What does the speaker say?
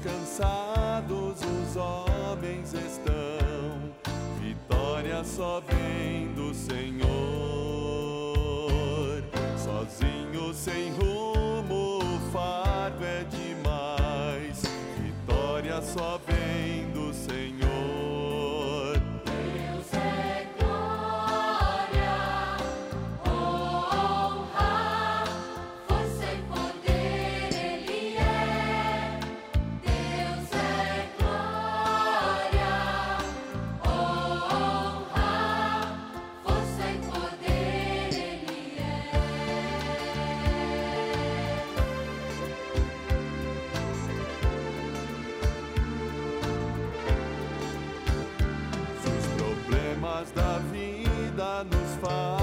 Cansados os homens estão, vitória só vem do Senhor. Sozinho, sem rumo nos faz.